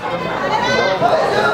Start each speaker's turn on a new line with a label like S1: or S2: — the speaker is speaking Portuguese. S1: Valeu! Então,